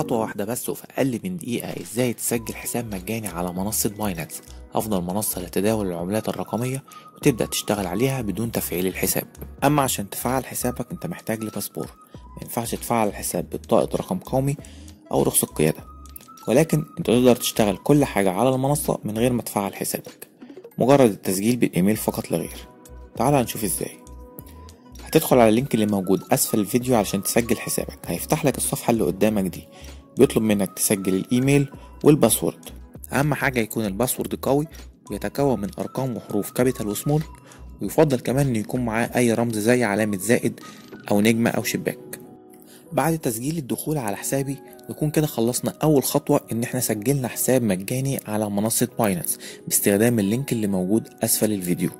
خطوة واحدة بس وفي أقل من دقيقة إزاي تسجل حساب مجاني على منصة باينانس أفضل منصة لتداول العملات الرقمية وتبدأ تشتغل عليها بدون تفعيل الحساب. أما عشان تفعل حسابك أنت محتاج لباسبور. ما ينفعش تفعل الحساب ببطاقة رقم قومي أو رخصة قيادة. ولكن أنت تقدر تشتغل كل حاجة على المنصة من غير ما تفعل حسابك. مجرد التسجيل بالإيميل فقط لا غير. تعال نشوف إزاي. هتدخل على ال link اللي موجود أسفل الفيديو علشان تسجل حسابك. هيفتح لك الصفحة اللي قدامك دي. بيطلب منك تسجل ال email وال password. أهم حاجة يكون ال password قوي ويتكون من أرقام وحروف capital و small ويفضل كمان إن يكون معاه أي رمز زي علامة زائد أو نجمة أو شباك. بعد تسجيل الدخول على حسابي نكون كده خلصنا أول خطوة إن إحنا سجلنا حساب مجاني على منصة باينانس باستخدام ال link اللي موجود أسفل الفيديو.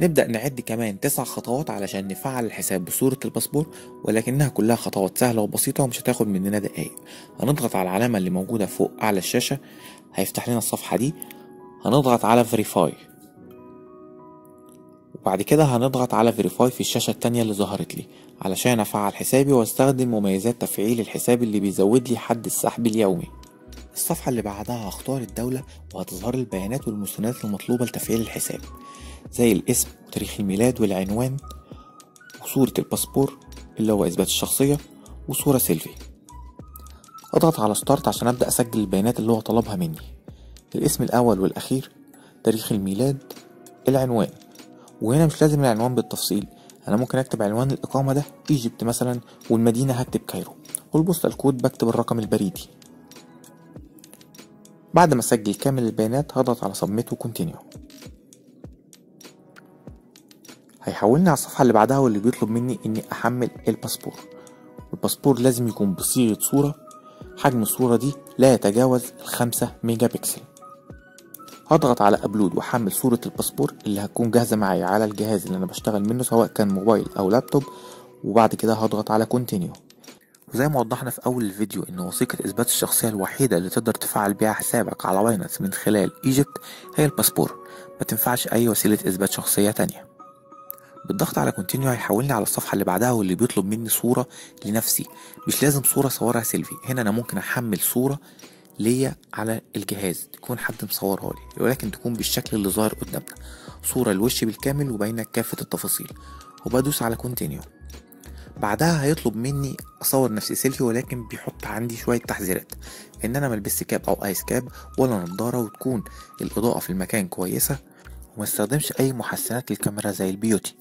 نبدأ نعد كمان تسع خطوات علشان نفعل الحساب بصورة الباسبور ولكنها كلها خطوات سهلة وبسيطة ومش هتاخد مننا دقايق. هنضغط على العلامة اللي موجودة فوق أعلى الشاشة هيفتح لنا الصفحة دي. هنضغط على verify وبعد كده هنضغط على verify في الشاشة التانية اللي ظهرت لي علشان أفعل حسابي وأستخدم مميزات تفعيل الحساب اللي بيزود لي حد السحب اليومي. الصفحة اللي بعدها هختار الدولة وهتظهر البيانات والمستندات المطلوبة لتفعيل الحساب. زي الاسم وتاريخ الميلاد والعنوان وصورة الباسبور اللي هو إثبات الشخصية وصورة سيلفي. أضغط على start عشان أبدأ أسجل البيانات اللي هو طلبها مني. الاسم الأول والأخير تاريخ الميلاد العنوان. وهنا مش لازم العنوان بالتفصيل أنا ممكن أكتب عنوان الإقامة ده Egypt مثلا والمدينة هكتب Cairo. وال postal code بكتب الرقم البريدي. بعد ما أسجل كامل البيانات هضغط على submit و continue هيحولني على الصفحة اللي بعدها واللي بيطلب مني إني أحمل ال passport. ال passport لازم يكون بصيغة صورة. حجم الصورة دي لا يتجاوز الخمسة mega pixel. هضغط على upload وأحمل صورة الباسبور اللي هتكون جاهزة معايا على الجهاز اللي أنا بشتغل منه سواء كان موبايل أو لابتوب. وبعد كده هضغط على continue وزي ما وضحنا في أول الفيديو إن وثيقة إثبات الشخصية الوحيدة اللي تقدر تفعل بيها حسابك على باينانس من خلال Egypt هي الباسبور. ما تنفعش أي وسيلة إثبات شخصية تانية. بالضغط على continue هيحولني على الصفحة اللي بعدها واللي بيطلب مني صورة لنفسي. مش لازم صورة صورها سيلفي. هنا أنا ممكن أحمل صورة ليا على الجهاز تكون حد مصورها لي ولكن تكون بالشكل اللي ظاهر قدامنا. صورة الوش بالكامل وباينة كافة التفاصيل. وبدوس على continue. بعدها هيطلب مني أصور نفسي سيلفي ولكن بيحط عندي شوية تحذيرات. إن أنا ملبس cap أو ice cap ولا نضاره وتكون الإضاءة في المكان كويسة وما استخدمش أي محسنات للكاميرا زي ال beauty.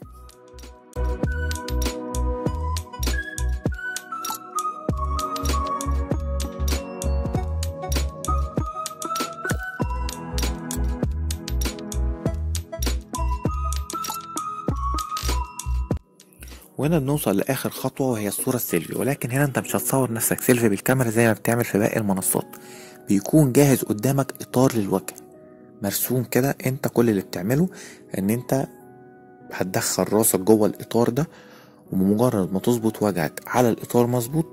وهنا بنوصل لآخر خطوة وهي الصورة السيلفي. ولكن هنا أنت مش هتصور نفسك. سيلفي بالكاميرا زي ما بتعمل في باقي المنصات. بيكون جاهز قدامك إطار للوجه. مرسوم كده أنت كل اللي بتعمله إن أنت هتدخل راسك جوه الإطار ده وبمجرد ما تظبط وجهك على الإطار مظبوط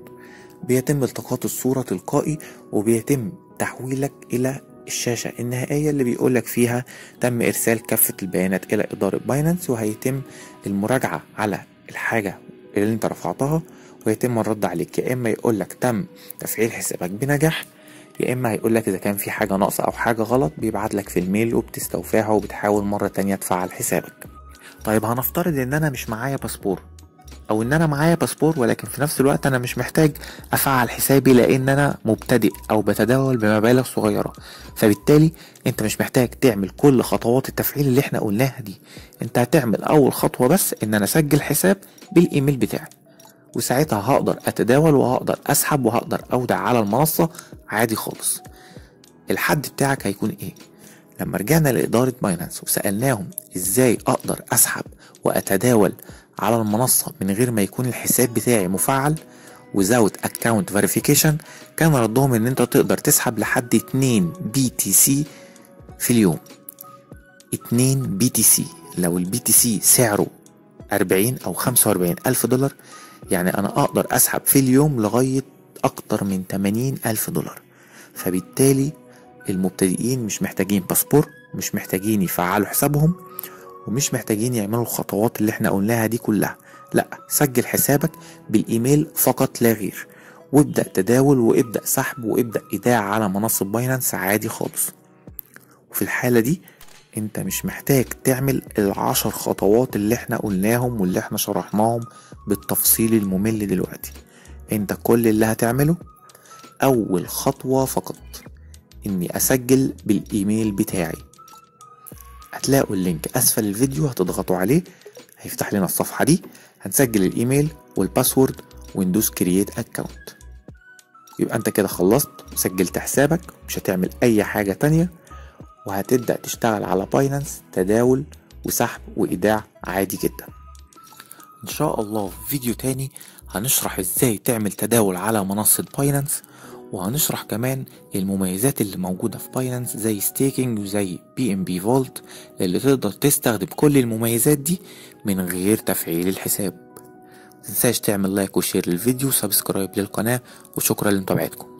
بيتم التقاط الصورة تلقائي وبيتم تحويلك إلى الشاشة النهائية اللي بيقولك فيها تم إرسال كافة البيانات إلى إدارة باينانس وهيتم المراجعة على الحاجة اللي انت رفعتها ويتم الرد عليك. يا إما يقولك تم تفعيل حسابك بنجاح يا إما هيقولك إذا كان في حاجة ناقصة أو حاجة غلط بيبعتلك في ال mail وبتستوفاها وبتحاول مرة تانية تفعل حسابك. طيب هنفترض إن أنا مش معايا باسبور. أو إن أنا معايا باسبور ولكن في نفس الوقت أنا مش محتاج أفعل حسابي لأن أنا مبتدئ أو بتداول بمبالغ صغيرة. فبالتالي أنت مش محتاج تعمل كل خطوات التفعيل اللي إحنا قلناها دي. أنت هتعمل أول خطوة بس إن أنا أسجل حساب بالإيميل بتاعي. وساعتها هقدر أتداول وهقدر أسحب وهقدر أودع على المنصة عادي خالص. الحد بتاعك هيكون إيه؟ لما رجعنا لإدارة باينانس وسألناهم إزاي أقدر أسحب وأتداول على المنصة من غير ما يكون الحساب بتاعي مفعل without account verification كان ردهم إن أنت تقدر تسحب لحد 2 BTC في اليوم. 2 BTC لو ال BTC سعره 40 أو 45 ألف دولار يعني أنا أقدر أسحب في اليوم لغاية أكتر من 80 ألف دولار. فبالتالي المبتدئين مش محتاجين باسبور مش محتاجين يفعلوا حسابهم. ومش محتاجين يعملوا الخطوات اللي إحنا قلناها دي كلها. لا سجل حسابك بالإيميل فقط لا غير. وابدأ تداول وابدأ سحب وابدأ إيداع على منصة باينانس عادي خالص. وفي الحالة دي انت مش محتاج تعمل العشر خطوات اللي إحنا قلناهم واللي إحنا شرحناهم بالتفصيل الممل دلوقتي. انت كل اللي هتعمله أول خطوة فقط إني أسجل بالإيميل بتاعي. هتلاقوا ال link أسفل الفيديو هتضغطوا عليه هيفتح لنا الصفحة دي هنسجل الإيميل وال password وندوس create account يبقى أنت كده خلصت وسجلت حسابك مش هتعمل أي حاجة تانية وهتبدأ تشتغل على باينانس تداول وسحب وإيداع عادي جدا. إن شاء الله في فيديو تاني هنشرح إزاي تعمل تداول على منصة باينانس وهنشرح كمان المميزات اللي موجودة في باينانس زي staking وزي BNB Vault اللي تقدر تستخدم كل المميزات دي من غير تفعيل الحساب. متنساش تعمل like و share للفيديو و subscribe للقناة وشكرا لمتابعتكم.